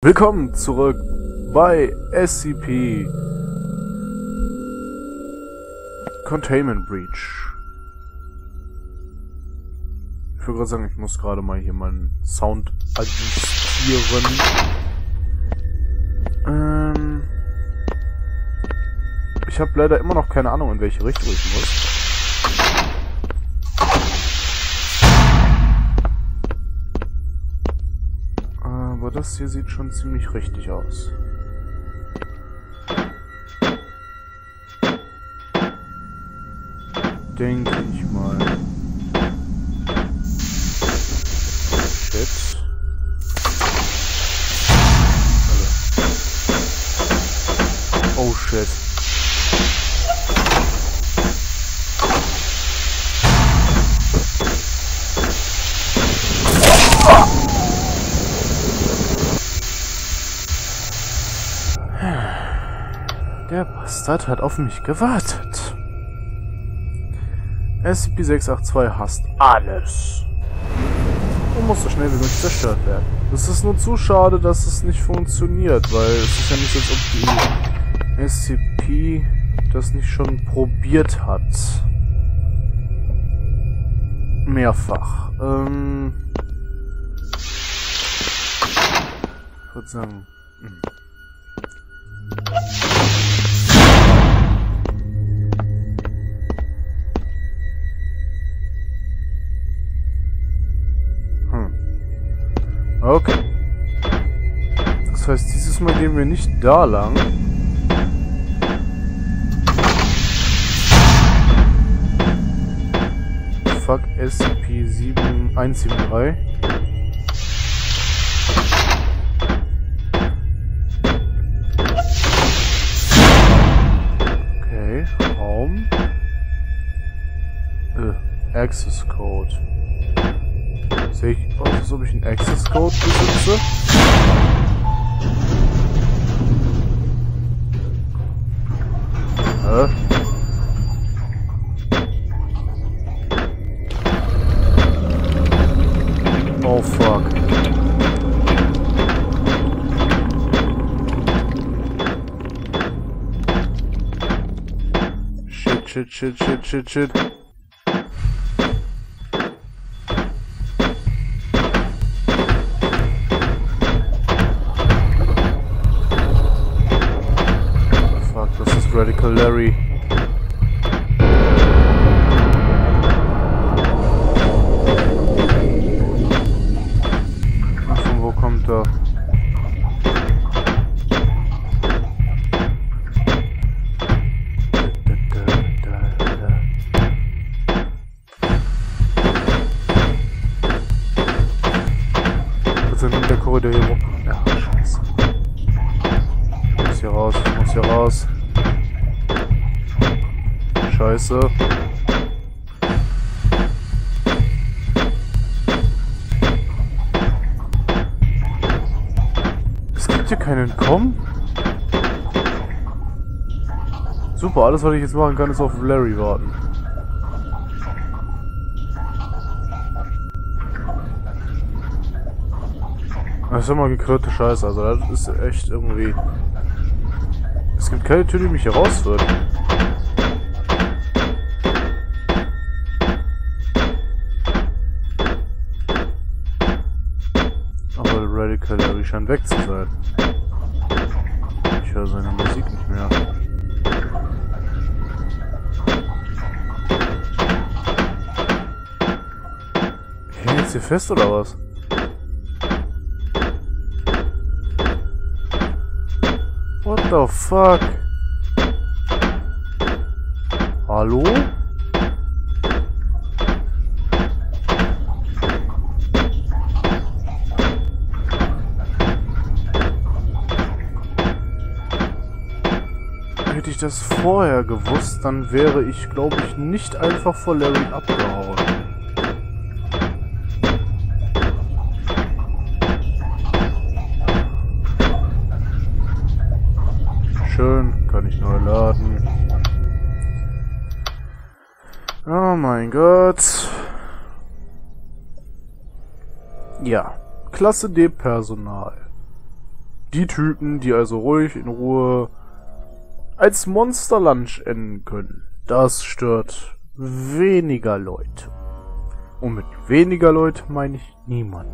Willkommen zurück bei SCP Containment Breach. Ich würde gerade sagen, ich muss gerade mal hier meinen Sound adjustieren. Ähm ich habe leider immer noch keine Ahnung, in welche Richtung ich muss. Aber das hier sieht schon ziemlich richtig aus. Denke ich mal. Shit. Oh shit. Bastard hat auf mich gewartet. SCP-682 hasst alles. Und muss so schnell wie möglich zerstört werden. Es ist nur zu schade, dass es nicht funktioniert, weil es ist ja nicht so, als ob die SCP das nicht schon probiert hat. Mehrfach. Ähm... Ich würde sagen... Hm. Okay. Das heißt, dieses Mal gehen wir nicht da lang. Fuck SCP-7173. Okay, Raum. Äh, Access Code. Sehe ich aus, als ob ich einen Access Code besitze? Hä? Oh fuck. Shit, shit, shit, shit, shit, shit. Radical Larry. Von wo kommt er? Hier keinen Komm. Super, alles was ich jetzt machen kann, ist auf Larry warten. Das ist immer gekrönte Scheiße, also das ist echt irgendwie... Es gibt keine Tür, die mich hier Radical scheint weg zu sein. Ich höre seine Musik nicht mehr. Ich hänge jetzt hier fest oder was? What the fuck? Hallo? Das vorher gewusst, dann wäre ich, glaube ich, nicht einfach vor Larry abgehauen. Schön, kann ich neu laden. Oh mein Gott. Ja, Klasse D Personal. Die Typen, die also ruhig in Ruhe als Monster Lunch enden können. Das stört weniger Leute. Und mit weniger Leute meine ich niemanden.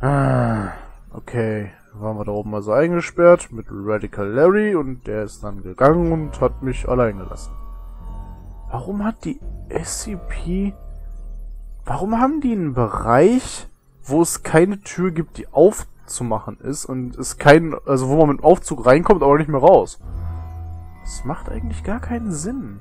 Ah, okay. Waren wir da oben also eingesperrt mit Radical Larry und der ist dann gegangen und hat mich allein gelassen. Warum hat die SCP... Warum haben die einen Bereich, wo es keine Tür gibt, die aufzumachen ist und es kein... Also wo man mit Aufzug reinkommt, aber nicht mehr raus? Das macht eigentlich gar keinen Sinn.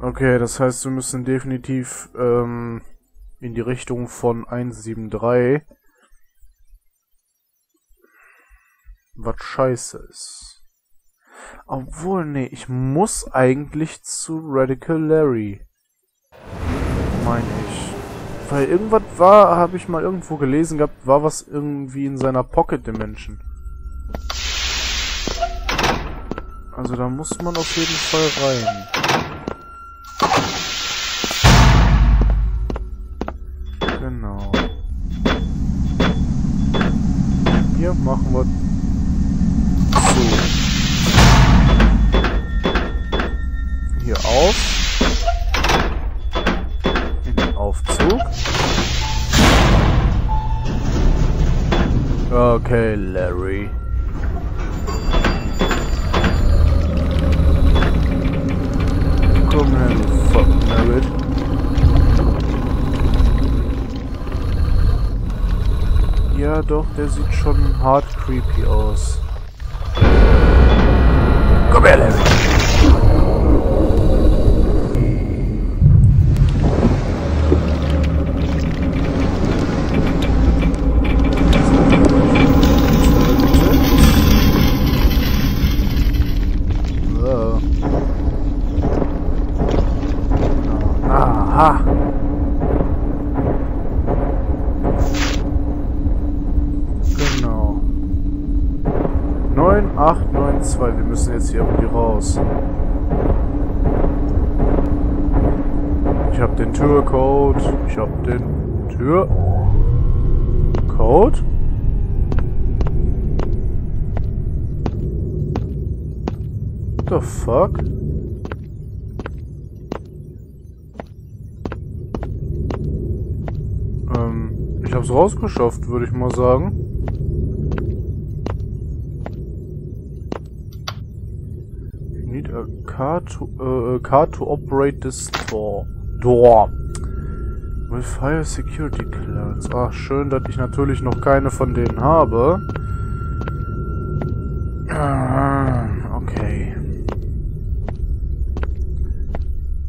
Okay, das heißt, wir müssen definitiv ähm, in die Richtung von 173. Was scheiße ist. Obwohl, nee, ich muss eigentlich zu Radical Larry. Weil irgendwas war, habe ich mal irgendwo gelesen gehabt, war was irgendwie in seiner Pocket Dimension. Also da muss man auf jeden Fall rein. Genau. Hier machen wir Okay, Larry. Komm her, du fucking Nugget. Ja, doch, der sieht schon hart creepy aus. Komm her, Larry! Raus. Ich habe den Türcode. Ich habe den Türcode. The fuck? Ähm, ich hab's rausgeschafft, würde ich mal sagen. A car to, uh, car to operate this door. Door. With fire security clearance. Ach, schön, dass ich natürlich noch keine von denen habe. Ah, okay.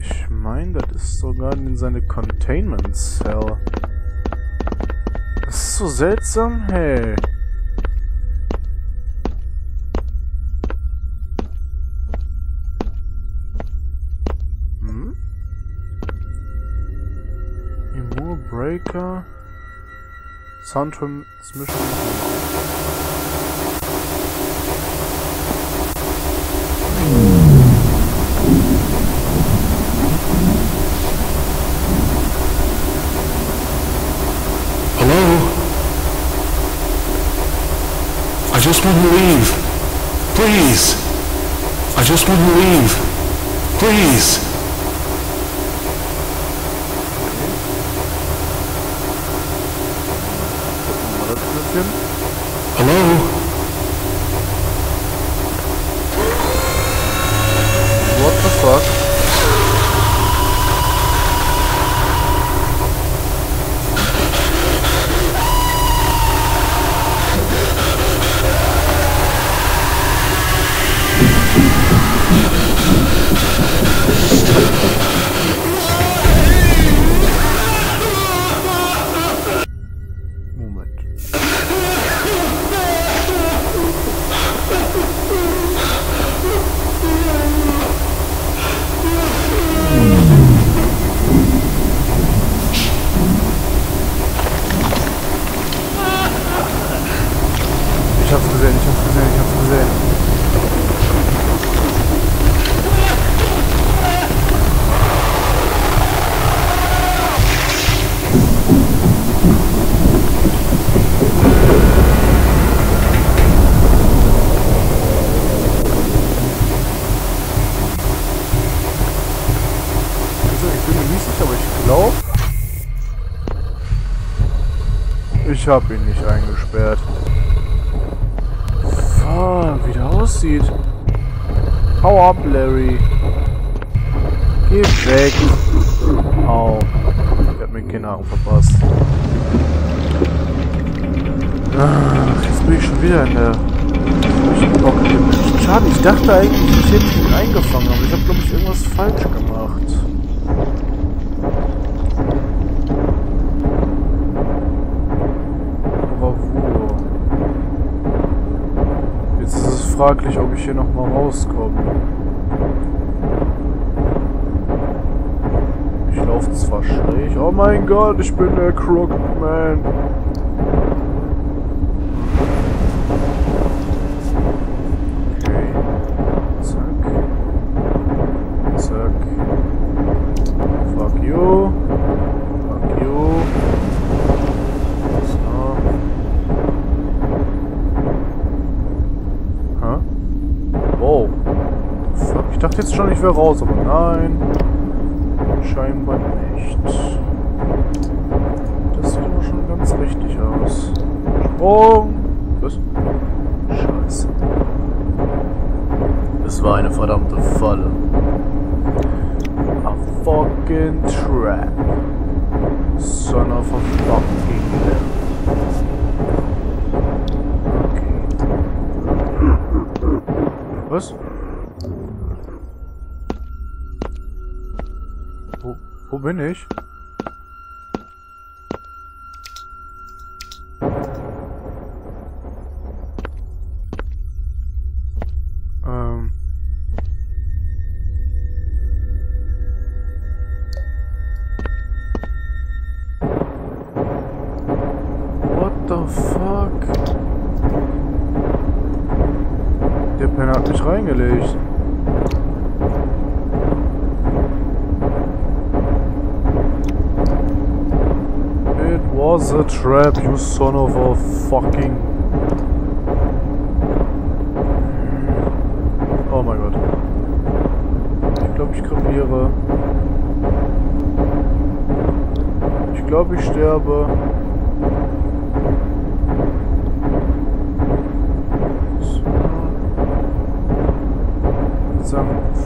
Ich meine, das ist sogar in seine Containment Cell. Das ist so seltsam, hey. Hello? I just want to leave. Please. I just want to leave. Please. Ich hab's gesehen, ich hab's gesehen, ich hab's gesehen. Also, ich bin mir aber ich glaube... Ich habe ihn nicht eingesperrt. Fuck, wie der aussieht. Hau ab, Larry. Geh weg. Au. Ich hab mir den Kinnhaken verpasst. Ach, jetzt bin ich schon wieder in der... Schade, ich dachte eigentlich, ich hätte ihn eingefangen, aber ich habe, glaube ich, irgendwas falsch gemacht. Bravour. Jetzt ist es fraglich, ob ich hier nochmal rauskomme. Ich laufe zwar schräg. Oh mein Gott, ich bin der Crooked Man. Wäre raus, aber nein. Scheinbar nicht. Das sieht aber schon ganz richtig aus. Sprung! Was? Scheiße. Es war eine verdammte Falle. A fucking trap. Son of a fucking hell. Okay. Was? Wo bin ich? Ähm. What the fuck? Der Penner hat mich reingelegt. was a trap, you son of a fucking... Oh mein Gott. Ich glaube, ich krepiere. Ich glaube, ich sterbe.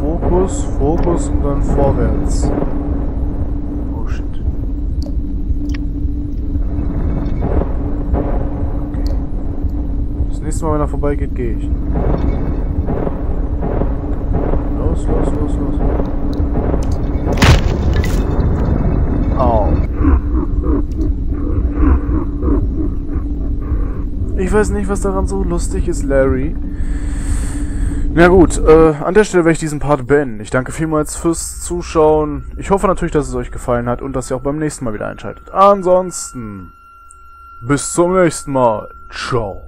Fokus, Fokus und dann vorwärts. Nächste Mal, wenn er vorbeigeht, gehe ich. Los, los, los, los. Au. Ich weiß nicht, was daran so lustig ist, Larry. Na gut, äh, an der Stelle werde ich diesen Part beenden. Ich danke vielmals fürs Zuschauen. Ich hoffe natürlich, dass es euch gefallen hat und dass ihr auch beim nächsten Mal wieder einschaltet. Ansonsten, bis zum nächsten Mal. Ciao.